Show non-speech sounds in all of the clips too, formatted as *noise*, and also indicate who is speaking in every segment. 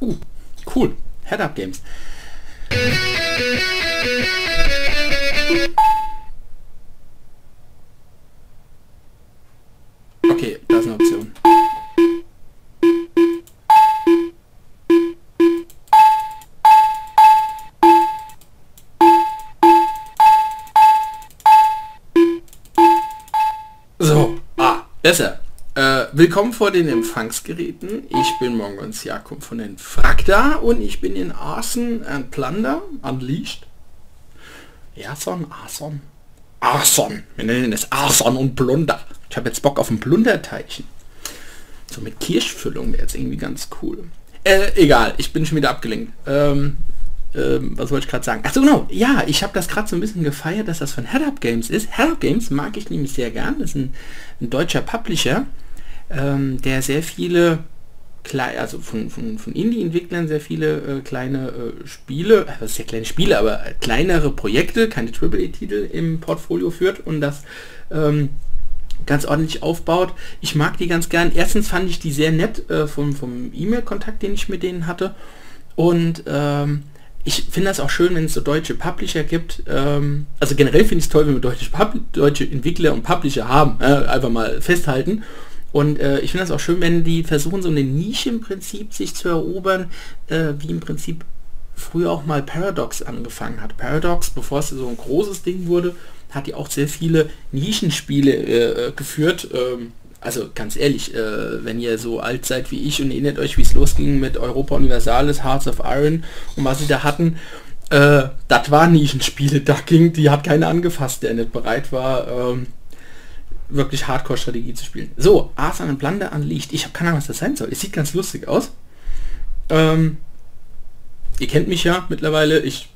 Speaker 1: Uh, cool. Head-Up Games. Okay, da ist eine Option. So, ah, besser. Willkommen vor den Empfangsgeräten. Ich bin Mongons Jakob von den Frakta und ich bin in Arson and Plunder Unleashed. Arson, Arson. Arson. Wir nennen es Arson und Plunder. Ich habe jetzt Bock auf ein Plunderteilchen. So mit Kirschfüllung wäre jetzt irgendwie ganz cool. Äh, egal, ich bin schon wieder abgelenkt. Ähm, ähm, was wollte ich gerade sagen? Achso, genau. Ja, ich habe das gerade so ein bisschen gefeiert, dass das von Head Up Games ist. Head Up Games mag ich nämlich sehr gern. Das ist ein, ein deutscher Publisher, ähm, der sehr viele kleine, also von, von, von Indie-Entwicklern sehr viele äh, kleine äh, Spiele, äh, ist ja kleine Spiele, aber kleinere Projekte, keine AAA-Titel im Portfolio führt und das ähm, ganz ordentlich aufbaut. Ich mag die ganz gern. Erstens fand ich die sehr nett äh, vom, vom E-Mail-Kontakt, den ich mit denen hatte. Und ähm, ich finde das auch schön, wenn es so deutsche Publisher gibt. Ähm, also generell finde ich es toll, wenn wir deutsche, deutsche Entwickler und Publisher haben. Äh, einfach mal festhalten. Und äh, ich finde das auch schön, wenn die versuchen, so eine Nische im Prinzip sich zu erobern, äh, wie im Prinzip früher auch mal Paradox angefangen hat. Paradox, bevor es so ein großes Ding wurde, hat die auch sehr viele Nischenspiele äh, äh geführt. Ähm, also ganz ehrlich, äh, wenn ihr so alt seid wie ich und erinnert euch, wie es losging mit Europa Universalis, Hearts of Iron und was sie da hatten, äh, das waren Nischenspiele, da ging, die hat keiner angefasst, der nicht bereit war, ähm, wirklich Hardcore-Strategie zu spielen. So, Arthur und Blande anliegt. Ich habe keine Ahnung, was das sein soll. Es sieht ganz lustig aus. Ähm, ihr kennt mich ja mittlerweile. Ich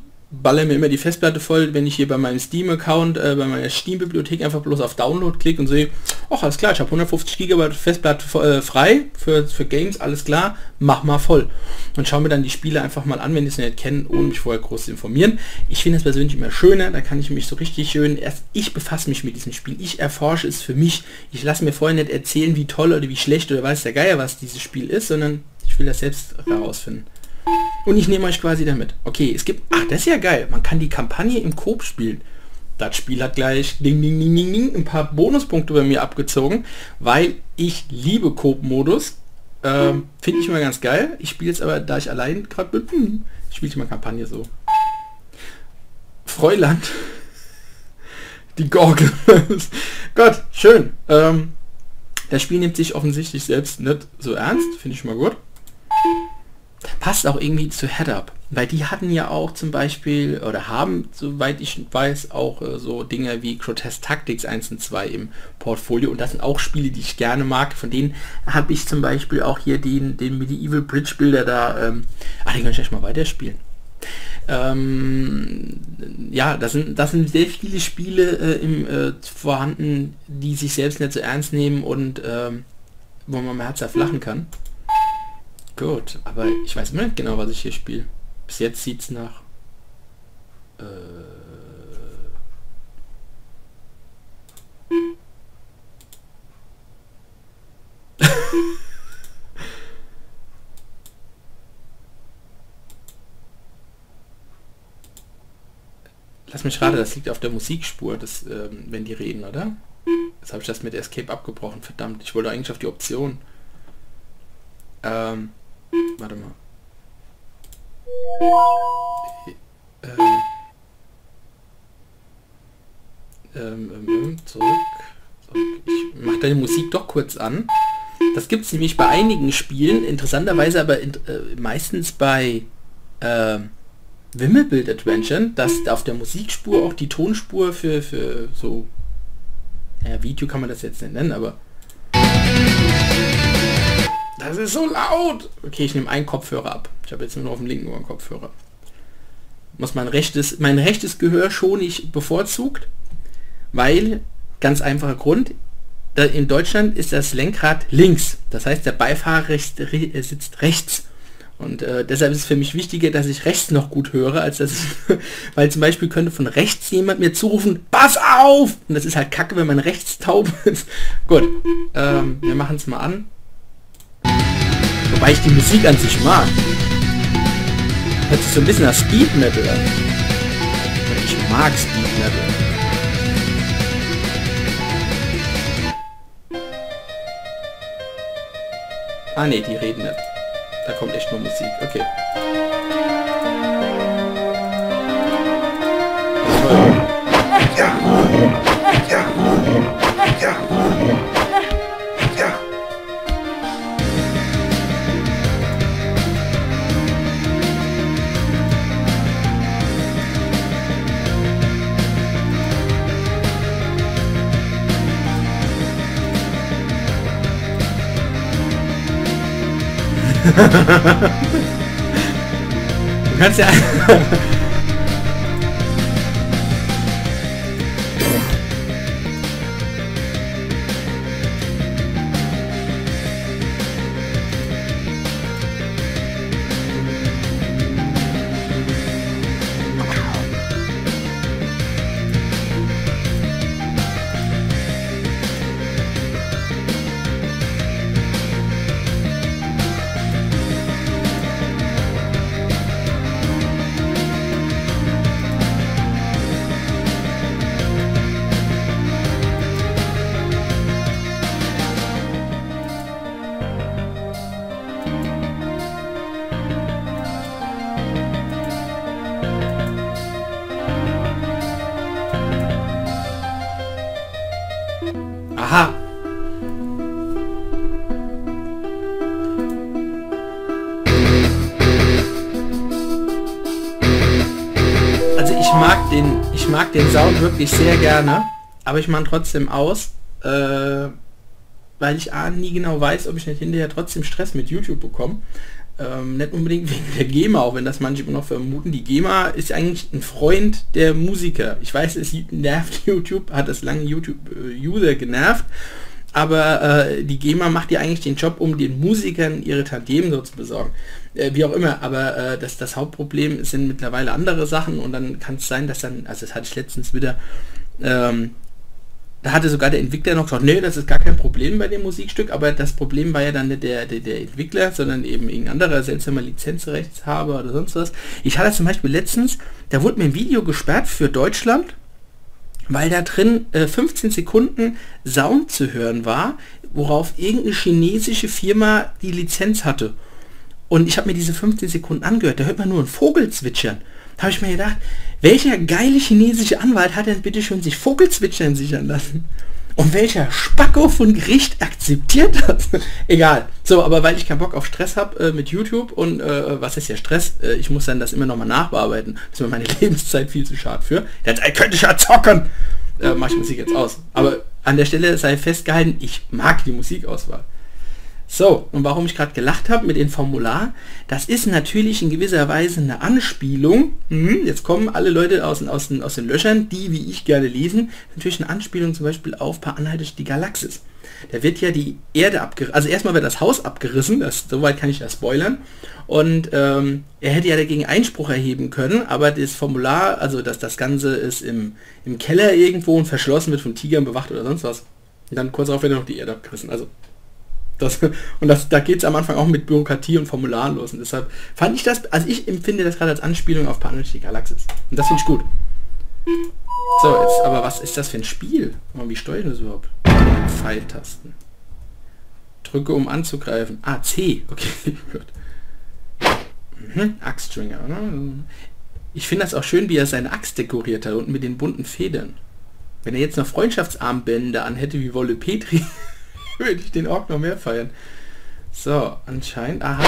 Speaker 1: baller mir immer die Festplatte voll, wenn ich hier bei meinem Steam-Account, äh, bei meiner Steam-Bibliothek einfach bloß auf Download klicke und sehe, ach alles klar, ich habe 150 GB Festplatte äh, frei für, für Games, alles klar, mach mal voll. Und schaue mir dann die Spiele einfach mal an, wenn ich sie nicht kenne, ohne mich vorher groß zu informieren. Ich finde es persönlich immer schöner, da kann ich mich so richtig schön, erst ich befasse mich mit diesem Spiel, ich erforsche es für mich, ich lasse mir vorher nicht erzählen, wie toll oder wie schlecht oder weiß der Geier, was dieses Spiel ist, sondern ich will das selbst herausfinden. Und ich nehme euch quasi damit. Okay, es gibt... Ach, das ist ja geil. Man kann die Kampagne im Coop spielen. Das Spiel hat gleich ding, ding, ding, ding, ding, ein paar Bonuspunkte bei mir abgezogen, weil ich liebe Coop-Modus. Ähm, Finde ich immer ganz geil. Ich spiele jetzt aber, da ich allein gerade bin, hm, spiele ich mal Kampagne so. Freuland. *laughs* Die Gorgel. *laughs* Gott, schön. Ähm, das Spiel nimmt sich offensichtlich selbst nicht so ernst. Finde ich mal gut passt auch irgendwie zu Head-Up, weil die hatten ja auch zum Beispiel oder haben, soweit ich weiß, auch äh, so Dinge wie Grotesque Tactics 1 und 2 im Portfolio und das sind auch Spiele, die ich gerne mag. Von denen habe ich zum Beispiel auch hier den, den Medieval Bridge Builder da, ähm, ach, den kann ich echt mal weiterspielen. Ähm, ja, das sind, das sind sehr viele Spiele äh, im, äh, vorhanden, die sich selbst nicht so ernst nehmen und ähm, wo man mal Herz erflachen kann. Gut, aber ich weiß nicht genau, was ich hier spiele. Bis jetzt sieht es nach... Äh *laughs* Lass mich gerade, das liegt auf der Musikspur, das, ähm, wenn die reden, oder? Jetzt habe ich das mit Escape abgebrochen, verdammt. Ich wollte eigentlich auf die Option. Ähm... Warte mal. Ähm, ähm, ähm, ähm, zurück. Ich mache deine Musik doch kurz an. Das gibt es nämlich bei einigen Spielen, interessanterweise aber in, äh, meistens bei äh, Wimmelbild Adventure, dass auf der Musikspur auch die Tonspur für, für so, ja, Video kann man das jetzt nicht nennen, aber das ist so laut. Okay, ich nehme einen Kopfhörer ab. Ich habe jetzt nur auf dem linken Ohr einen Kopfhörer. Muss mein rechtes, mein rechtes Gehör schon nicht bevorzugt, weil, ganz einfacher Grund, in Deutschland ist das Lenkrad links. Das heißt, der Beifahrer rechts, äh, sitzt rechts. Und äh, deshalb ist es für mich wichtiger, dass ich rechts noch gut höre, als dass ich, *laughs* weil zum Beispiel könnte von rechts jemand mir zurufen, pass auf! Und das ist halt kacke, wenn man rechts taub ist. Gut, ähm, wir machen es mal an. Wobei ich die Musik an sich mag. Hört sich so ein bisschen nach Speed Metal an. Ich mag Speed Metal. Ah ne, die reden nicht. Da kommt echt nur Musik. Okay. *laughs* du kannst ja... den Sound wirklich sehr gerne, aber ich mache trotzdem aus, äh, weil ich A, nie genau weiß, ob ich nicht hinterher trotzdem Stress mit YouTube bekomme. Ähm, nicht unbedingt wegen der GEMA, auch wenn das manche immer noch vermuten. Die GEMA ist eigentlich ein Freund der Musiker. Ich weiß, es nervt *laughs* YouTube, hat es lange YouTube-User genervt, aber äh, die GEMA macht ja eigentlich den Job, um den Musikern ihre Tantiemen so zu besorgen. Äh, wie auch immer, aber äh, das, das Hauptproblem sind mittlerweile andere Sachen und dann kann es sein, dass dann, also das hatte ich letztens wieder, ähm, da hatte sogar der Entwickler noch gesagt, nee, das ist gar kein Problem bei dem Musikstück, aber das Problem war ja dann nicht der, der, der Entwickler, sondern eben irgendein anderer seltsamer Lizenzrechtshaber oder sonst was. Ich hatte zum Beispiel letztens, da wurde mir ein Video gesperrt für Deutschland, weil da drin äh, 15 Sekunden Sound zu hören war, worauf irgendeine chinesische Firma die Lizenz hatte. Und ich habe mir diese 15 Sekunden angehört, da hört man nur einen Vogel zwitschern. Da habe ich mir gedacht, welcher geile chinesische Anwalt hat denn bitte schon sich Vogelzwitschern sichern lassen? Und welcher Spacko von Gericht akzeptiert das? *laughs* Egal. So, aber weil ich keinen Bock auf Stress habe äh, mit YouTube und äh, was ist ja Stress? Äh, ich muss dann das immer nochmal nachbearbeiten. Das ist mir meine *laughs* Lebenszeit viel zu schade für. Jetzt könnte ich ja zocken. Äh, mach ich Musik jetzt aus. Aber an der Stelle sei festgehalten, ich mag die Musikauswahl. So, und warum ich gerade gelacht habe mit dem Formular, das ist natürlich in gewisser Weise eine Anspielung. Mhm, jetzt kommen alle Leute aus, aus, den, aus den Löchern, die, wie ich gerne lesen, natürlich eine Anspielung zum Beispiel auf Paar Anhaltest die Galaxis. Da wird ja die Erde abgerissen, also erstmal wird das Haus abgerissen, das, soweit kann ich das spoilern. Und ähm, er hätte ja dagegen Einspruch erheben können, aber das Formular, also dass das Ganze ist im, im Keller irgendwo und verschlossen wird von Tigern bewacht oder sonst was. Und dann kurz darauf wird er noch die Erde abgerissen. Also das, und das, da geht es am Anfang auch mit Bürokratie und Formularen los. Und deshalb fand ich das, also ich empfinde das gerade als Anspielung auf Planet die Galaxis. Und das finde ich gut. So, jetzt, aber was ist das für ein Spiel? Wie steuern das überhaupt? Pfeiltasten. Drücke, um anzugreifen. Ah, C. Okay. *laughs* Mhm, Axtstringer. Ich finde das auch schön, wie er seine Axt dekoriert hat, unten mit den bunten Federn. Wenn er jetzt noch Freundschaftsarmbänder anhätte wie Wolle Petri, *laughs* *laughs* würde ich den Ork noch mehr feiern. So, anscheinend. Aha.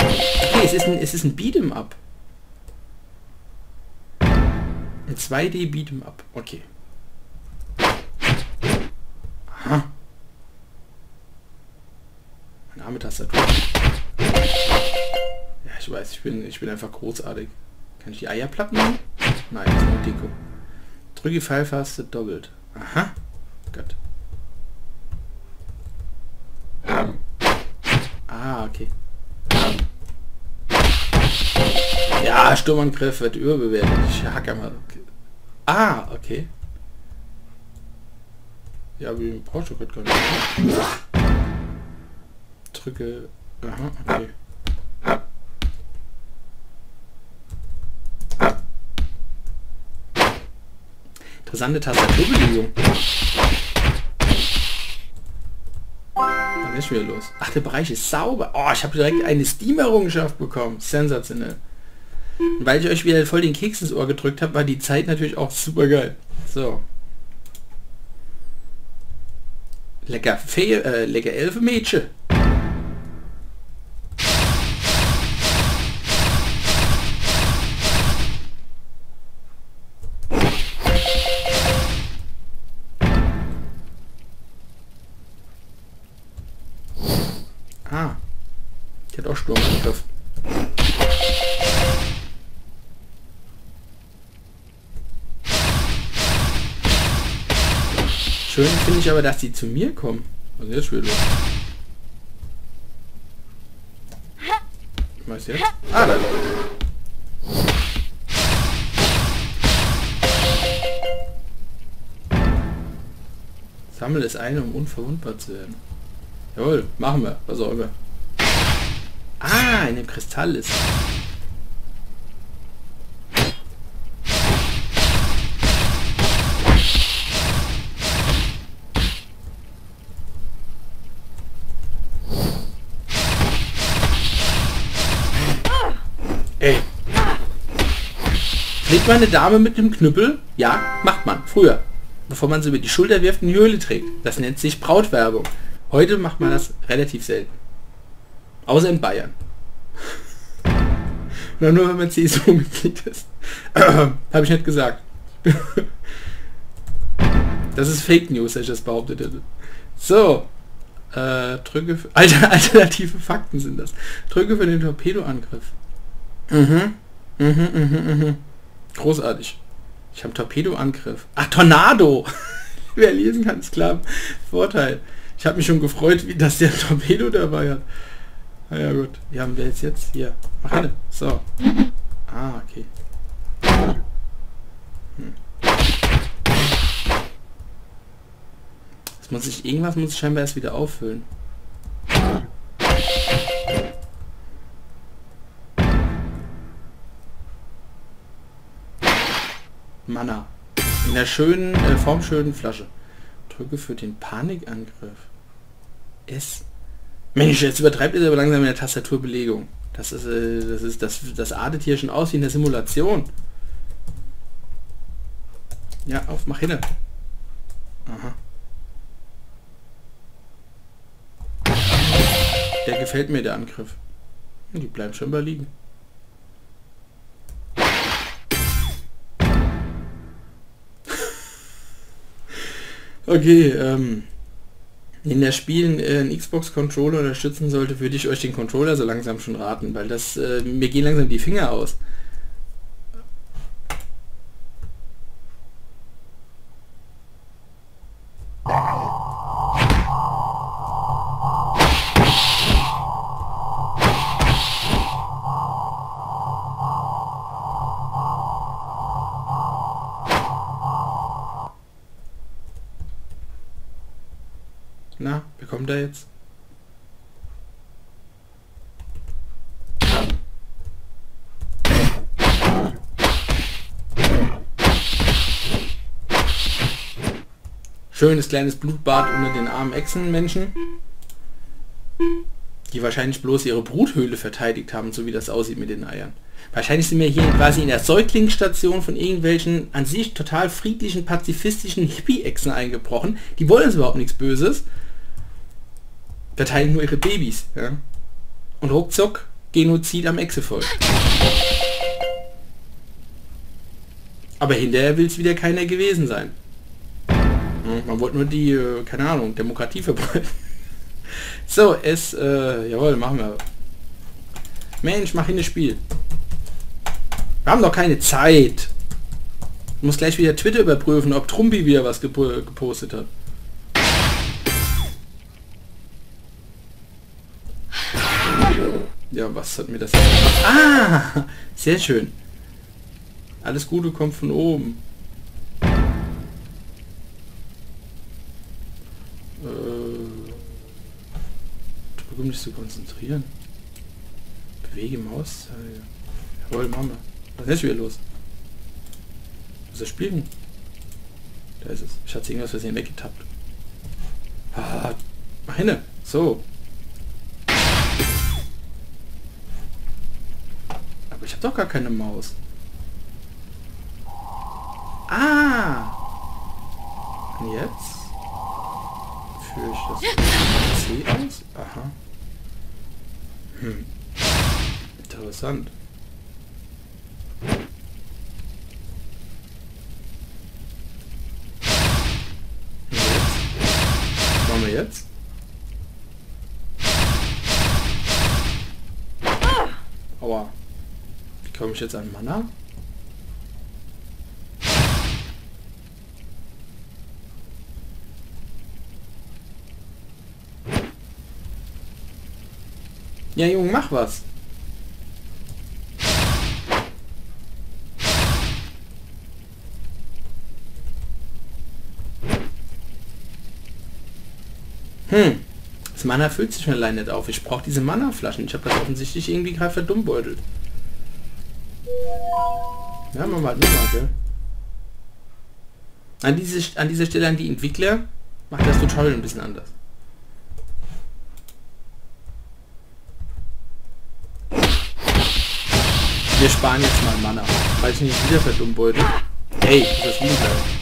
Speaker 1: Okay, es ist ein, es ist ein Beat'em Up. Ein 2D Beat'em Up. Okay. Aha. Eine arme Tastatur. Ja, ich weiß, ich bin, ich bin einfach großartig. Kann ich die Eierplatten nehmen? Nein, das ist nur Deko. Drücke Pfeilfaste doppelt. Aha. Gott. okay. Ja, Sturmangriff wird überbewertet. Ich hacke mal. Okay. Ah, okay. Ja, wie ein Porsche wird gar nicht. Drücke. Aha, okay. Interessante Tastaturbelegung. Ist wieder los. Ach, der Bereich ist sauber. Oh, ich habe direkt eine Steam-Errungenschaft bekommen. Sensationell. Und weil ich euch wieder voll den Keks ins Ohr gedrückt habe, war die Zeit natürlich auch super geil. So. Lecker Fee, äh, lecker Elfe Sturmangriff. Schön finde ich aber, dass die zu mir kommen. Ist jetzt wieder los? Was jetzt? Ah, da. Sammel es ein, um unverwundbar zu werden. Jawohl, machen wir. Was auch immer. Ah, in dem Kristall ist. Ey. Schlägt man eine Dame mit dem Knüppel? Ja, macht man. Früher. Bevor man sie über die Schulter wirft und die Höhle trägt. Das nennt sich Brautwerbung. Heute macht man das relativ selten. Außer in Bayern. Oder nur wenn man CSU-Mitglied ist. *clears throat* Habe ich nicht gesagt. *laughs* das ist Fake News, dass ich das behauptet hätte. So. Äh, drücke für, *laughs* Alter, alternative Fakten sind das. Drücke für den Torpedoangriff. Mhm. Mhm, mhm, mhm. Großartig. Ich habe Torpedoangriff. Ach, Tornado! *laughs* Wer lesen kann, ist klar. Vorteil. Ich habe mich schon gefreut, wie dass der Torpedo dabei hat. Na ja gut. Wie haben wir jetzt jetzt? Hier. Mach hin. So. Ah, okay. Hm. Muss ich, irgendwas muss ich scheinbar erst wieder auffüllen. Mana. In der schönen, äh, formschönen Flasche. Drücke für den Panikangriff. S. Mensch, jetzt übertreibt ihr aber langsam in der Tastaturbelegung. Das ist, äh, das ist, das, das artet hier schon aus wie in der Simulation. Ja, auf, mach hin. Aha. Der gefällt mir, der Angriff. Die bleiben schon bei liegen. *laughs* Okay, ähm, in der Spielen äh, einen Xbox-Controller unterstützen sollte, würde ich euch den Controller so langsam schon raten, weil das, äh, mir gehen langsam die Finger aus. Schönes kleines Blutbad unter den armen Echsenmenschen, die wahrscheinlich bloß ihre Bruthöhle verteidigt haben, so wie das aussieht mit den Eiern. Wahrscheinlich sind wir hier quasi in der Säuglingsstation von irgendwelchen an sich total friedlichen, pazifistischen Hippie-Echsen eingebrochen. Die wollen überhaupt nichts Böses verteidigen nur ihre Babys. Ja? Und ruckzuck Genozid am Echsevolk. Aber hinterher will es wieder keiner gewesen sein. Man wollte nur die, äh, keine Ahnung, Demokratie verbreiten. *laughs* So, es, äh, jawohl, machen wir. Mensch, mach hin das Spiel. Wir haben doch keine Zeit. Ich muss gleich wieder Twitter überprüfen, ob Trumpi wieder was gepostet hat. Ja, was hat mir das... Ah! Sehr schön. Alles Gute kommt von oben. Drücken dich zu konzentrieren. Bewege Maus. Jawohl, machen wir. Was ist wieder los? Was ist Spielen? Da ist es. Ich hatte irgendwas versehen weggetappt. Ah, meine. So. Aber ich habe doch gar keine Maus. Ah. Und jetzt führe ich das C aus? Aha. Hm. Interessant. machen wir jetzt? Aua. Wie komme ich jetzt an Mana? Ja, Junge, mach was. Hm. Das Mana füllt sich schon alleine nicht auf. Ich brauche diese Mana-Flaschen. Ich habe das offensichtlich irgendwie gerade verdummbeutelt. Ja, machen wir halt nochmal, gell? An, diese, an dieser Stelle an die Entwickler macht das Tutorial ein bisschen anders. Wir sparen jetzt mal Mana, weil ich nicht wieder verdummbeutel. Hey, das ist das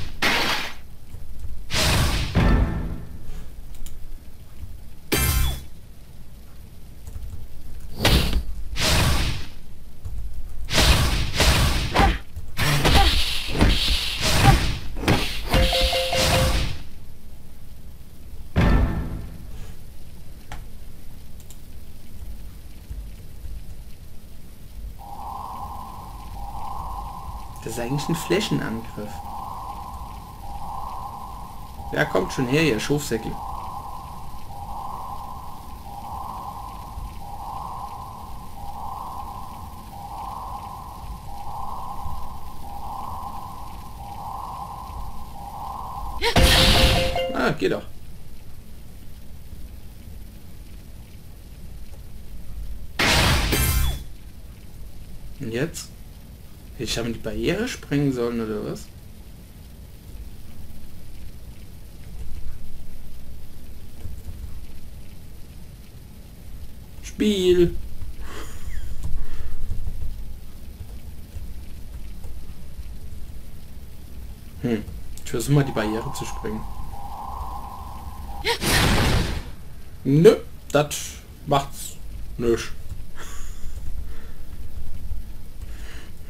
Speaker 1: ist eigentlich ein Flächenangriff. Ja, kommt schon her, ihr Schofsäckel. Ah, geht doch. Und jetzt? Ich habe die Barriere sprengen sollen oder was? Spiel. Hm. Ich versuche mal die Barriere zu sprengen. *laughs* Nö, das macht's nicht.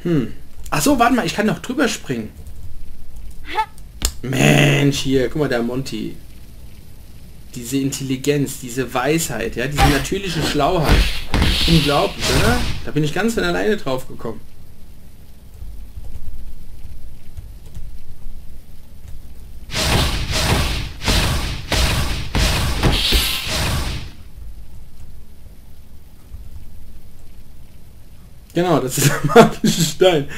Speaker 1: Hm. Ach so, warte mal, ich kann noch drüber springen. Mensch, hier, guck mal, der Monty. Diese Intelligenz, diese Weisheit, ja, diese natürliche Schlauheit. Unglaublich, oder? Da bin ich ganz von alleine drauf gekommen. Genau, das ist *laughs* der magische Stein.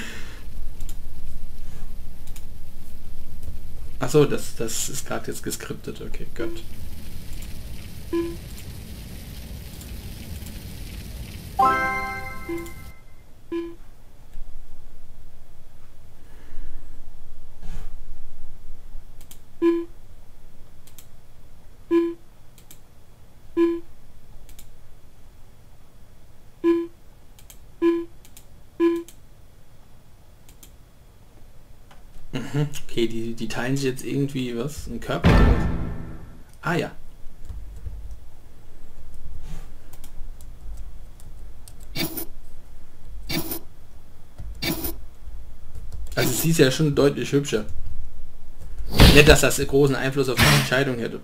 Speaker 1: Achso, das, das ist gerade jetzt geskriptet. Okay, gut. Mhm. Okay, die, die teilen sich jetzt irgendwie was? Ein Körper? Ah ja. Also sie ist ja schon deutlich hübscher. Nicht, dass das großen Einfluss auf die Entscheidung hätte.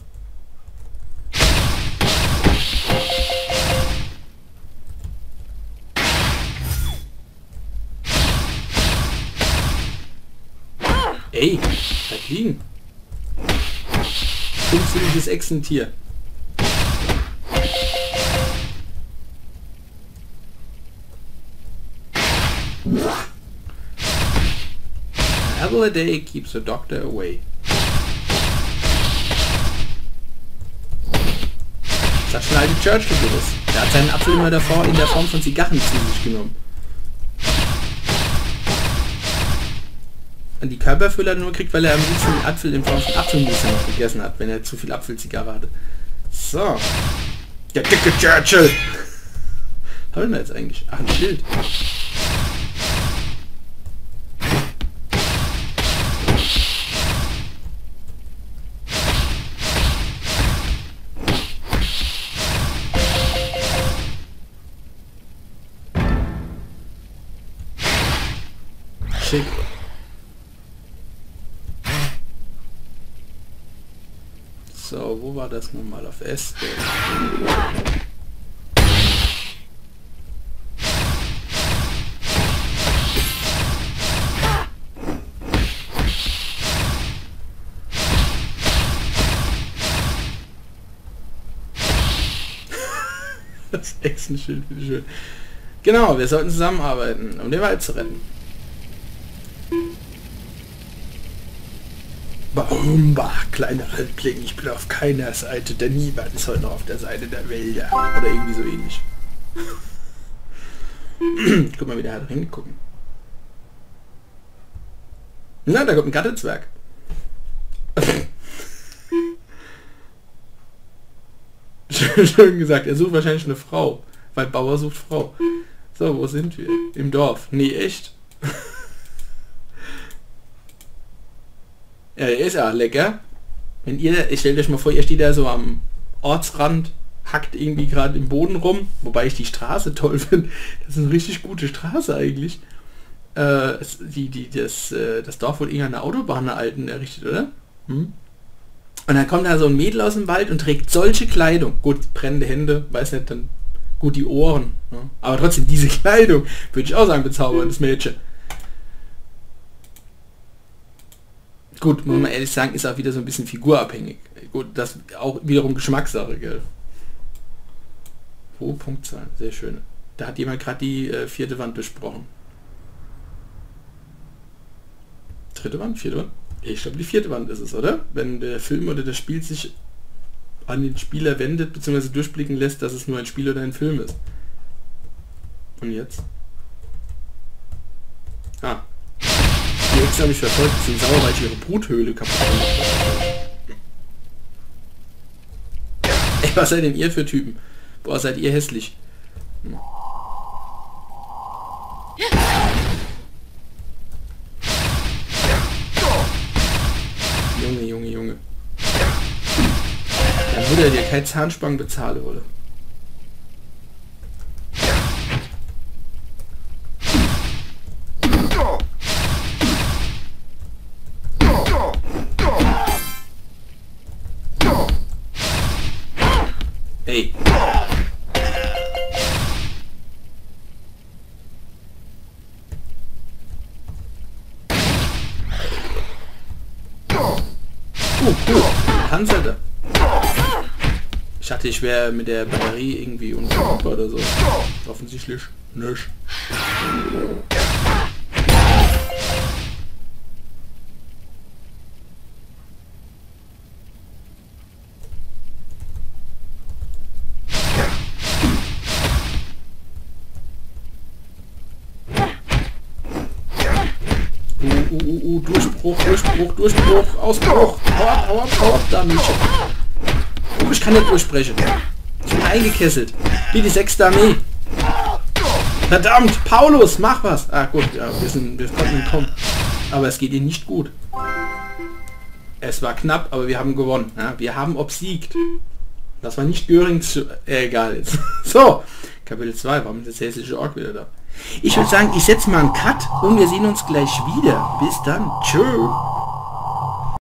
Speaker 1: Bleib liegen. Unzügliches Echsentier. apple a day keeps the doctor away. Das alte Churchill gewusst. Der hat seinen Apfel immer davor in der Form von Zigarren zu sich genommen. Die Körperfüller nur kriegt, weil er am liebsten Apfel in Form von Apfelmus noch gegessen hat, wenn er zu viel Apfelzigarre hatte. So. Der dicke Churchill. Haben wir jetzt eigentlich? Ach, ein Schild. Schick. So, wo war das nun mal auf S? Das Echsenschild, schön. Genau, wir sollten zusammenarbeiten, um den Wald zu retten. Bumba, kleiner Halbling, ich bin auf keiner Seite, denn niemand heute noch auf der Seite der Wälder. Oder irgendwie so ähnlich. *clears throat* Guck mal, wie der hat hingucken. Na, da kommt ein Gattezwerg. *laughs* Schön gesagt, er sucht wahrscheinlich eine Frau. Weil Bauer sucht Frau. So, wo sind wir? Im Dorf. Nee, echt? *laughs* ja, der ist ja lecker. Wenn ihr, ich stelle euch mal vor, ihr steht da so am Ortsrand, hackt irgendwie gerade im Boden rum, wobei ich die Straße toll *laughs* finde. Das ist eine richtig gute Straße eigentlich. Äh, die, die, das, äh, das Dorf wurde irgendeine Autobahn alten errichtet, oder? Hm? Und dann kommt da so ein Mädel aus dem Wald und trägt solche Kleidung. Gut, brennende Hände, weiß nicht, dann gut die Ohren. Ja. Aber trotzdem diese *laughs* Kleidung, würde ich auch sagen, bezauberndes Mädchen. Gut, muss man ehrlich sagen, ist auch wieder so ein bisschen figurabhängig. Gut, das auch wiederum Geschmackssache, gell. Hohe Punktzahl, sehr schön. Da hat jemand gerade die äh, vierte Wand besprochen. Dritte Wand, vierte Wand? Ich glaube, die vierte Wand ist es, oder? Wenn der Film oder das Spiel sich an den Spieler wendet, beziehungsweise durchblicken lässt, dass es nur ein Spiel oder ein Film ist. Und jetzt? Ah. Die Ex habe ich verfolgt, sind sauer, weil ich ihre Bruthöhle kaputt gemacht Ey, was seid denn ihr für Typen? Boah, seid ihr hässlich. Junge, Junge, Junge. Dann würde er dir kein Zahnspangen bezahlen, oder? Dachte, ich wäre mit der Batterie irgendwie unkaputtbar oder so. Offensichtlich nicht. Uh, uh, uh, Durchbruch, Durchbruch, Durchbruch, Ausbruch. Hau ab, hau ab. Ich kann nicht durchbrechen. Ich bin eingekesselt. Wie die sechste Armee. Verdammt, Paulus, mach was. Ah gut, ja, wir, sind, wir konnten entkommen. Aber es geht ihnen nicht gut. Es war knapp, aber wir haben gewonnen. Ja, wir haben obsiegt. Das war nicht Göring zu... Äh, egal jetzt. *laughs* so, Kapitel 2, warum ist das hässliche Ork wieder da? Ich würde sagen, ich setze mal einen Cut und wir sehen uns gleich wieder. Bis dann. Tschö.